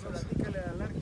Platícale al Arqui, Balantán.